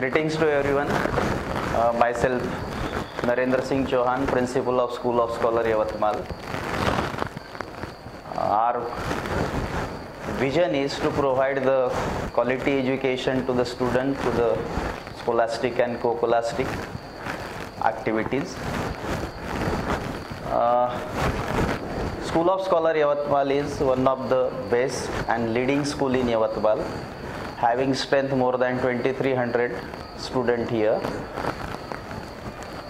Greetings to everyone. Uh, myself, Narendra Singh Chauhan, Principal of School of Scholar Yavatmal. Our vision is to provide the quality education to the student to the scholastic and co-scholastic activities. Uh, School of Scholar Yavatmal is one of the best and leading school in Yavatmal, having strength more than 2300 student here.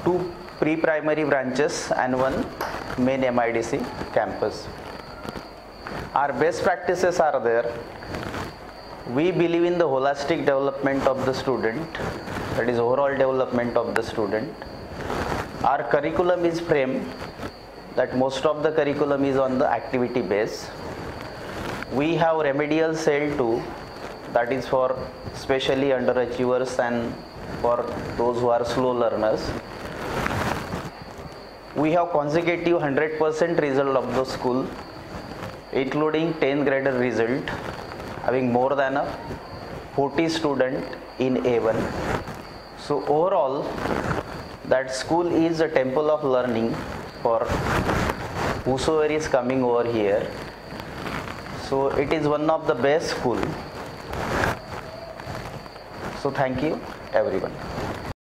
Two pre-primary branches and one main MIDC campus. Our best practices are there. We believe in the holistic development of the student, that is overall development of the student. Our curriculum is framed that most of the curriculum is on the activity base. We have remedial cell too, that is for specially underachievers and for those who are slow learners. We have consecutive 100% result of the school, including 10th grader result, having more than a 40 student in A1. So overall, that school is a temple of learning for whosoever is coming over here. So it is one of the best school. So thank you everyone.